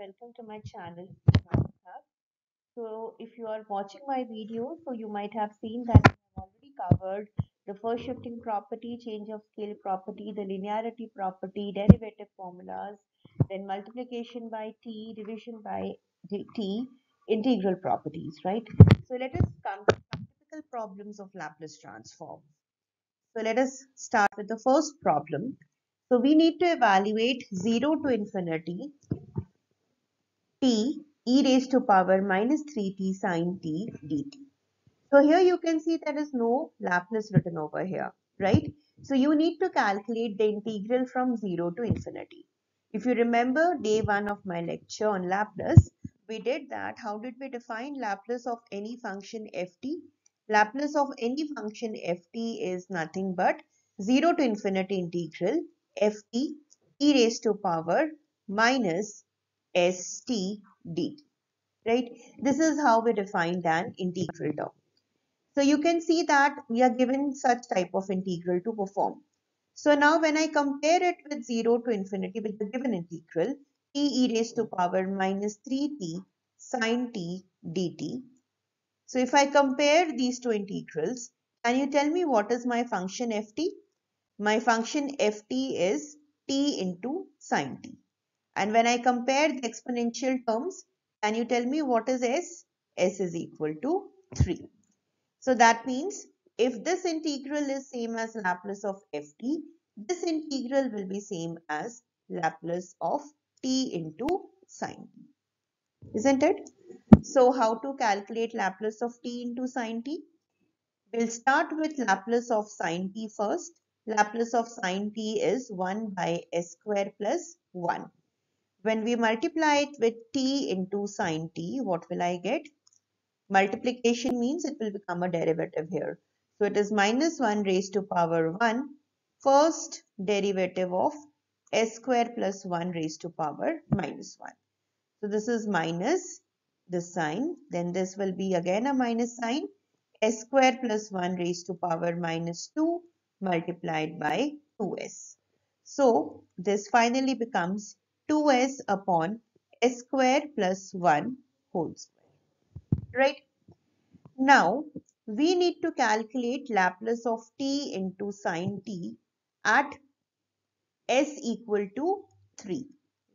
welcome to my channel. So if you are watching my video, so you might have seen that I have already covered the first shifting property, change of scale property, the linearity property, derivative formulas, then multiplication by t, division by t, integral properties, right? So let us come to typical problems of Laplace transform. So let us start with the first problem. So we need to evaluate 0 to infinity t e raised to power minus 3t sine t dt. So here you can see there is no Laplace written over here, right? So you need to calculate the integral from 0 to infinity. If you remember day 1 of my lecture on Laplace, we did that. How did we define Laplace of any function ft? Laplace of any function ft is nothing but 0 to infinity integral ft e raised to power minus st dt. Right? This is how we defined an integral term. So you can see that we are given such type of integral to perform. So now when I compare it with 0 to infinity with the given integral, t e raised to power minus 3t sine t dt. So if I compare these two integrals, can you tell me what is my function ft? My function ft is t into sine t. And when I compare the exponential terms, can you tell me what is s? s is equal to 3. So that means if this integral is same as Laplace of ft, this integral will be same as Laplace of t into sine t. Isn't it? So how to calculate Laplace of t into sine t? We'll start with Laplace of sine t first. Laplace of sine t is 1 by s square plus 1. When we multiply it with t into sine t, what will I get? Multiplication means it will become a derivative here. So it is minus 1 raised to power 1 first derivative of s square plus 1 raised to power minus 1. So this is minus this sign. Then this will be again a minus sign. s square plus 1 raised to power minus 2 multiplied by 2s. So this finally becomes 2s upon s square plus 1 whole square right? Now, we need to calculate Laplace of t into sine t at s equal to 3,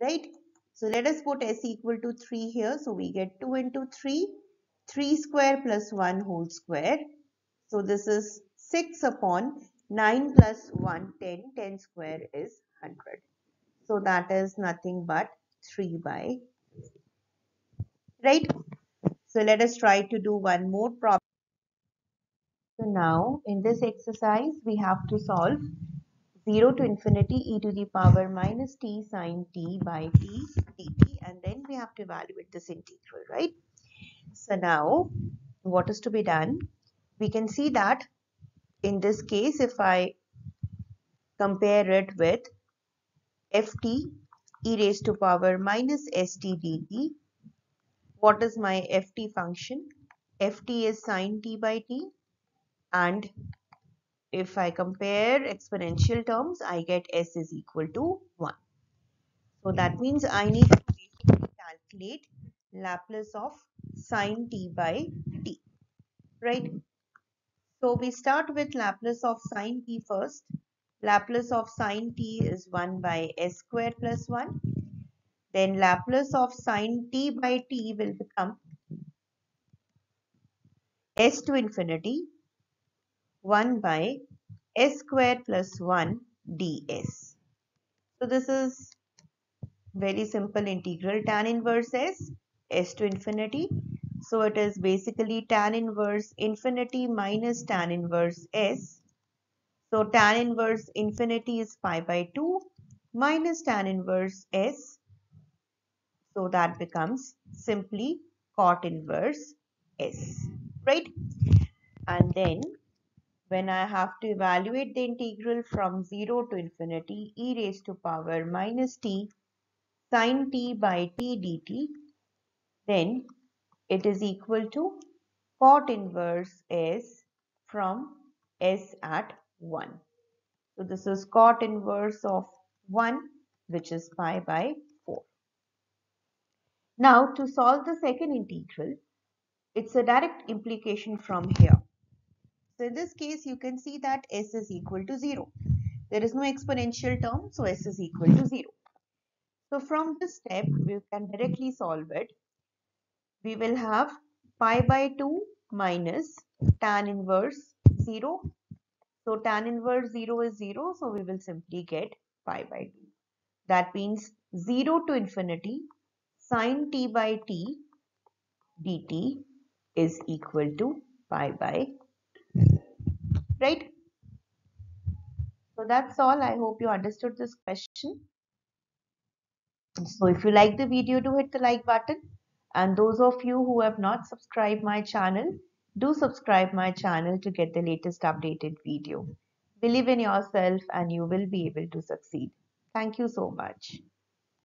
right? So, let us put s equal to 3 here. So, we get 2 into 3, 3 square plus 1 whole square. So, this is 6 upon 9 plus 1, 10, 10 square is 100. So, that is nothing but 3 by right so let us try to do one more problem. So now in this exercise we have to solve 0 to infinity e to the power minus t sine t by t dt and then we have to evaluate this integral, right? So now what is to be done? We can see that in this case if I compare it with ft e raised to power minus st dt what is my ft function? ft is sine t by t and if I compare exponential terms, I get s is equal to 1. So that means I need to basically calculate Laplace of sine t by t, right? So we start with Laplace of sine t first. Laplace of sine t is 1 by s square plus 1 then Laplace of sine t by t will become s to infinity 1 by s square plus 1 ds. So this is very simple integral tan inverse s s to infinity. So it is basically tan inverse infinity minus tan inverse s. So tan inverse infinity is pi by 2 minus tan inverse s so that becomes simply cot inverse S, right? And then when I have to evaluate the integral from 0 to infinity e raised to power minus t sine t by t dt, then it is equal to cot inverse S from S at 1. So this is cot inverse of 1 which is pi by 4. Now to solve the second integral, it's a direct implication from here. So in this case, you can see that s is equal to 0. There is no exponential term, so s is equal to 0. So from this step, we can directly solve it. We will have pi by 2 minus tan inverse 0. So tan inverse 0 is 0, so we will simply get pi by 2. That means 0 to infinity sine t by t dt is equal to pi by right? So that's all. I hope you understood this question. So if you like the video do hit the like button. And those of you who have not subscribed my channel do subscribe my channel to get the latest updated video. Believe in yourself and you will be able to succeed. Thank you so much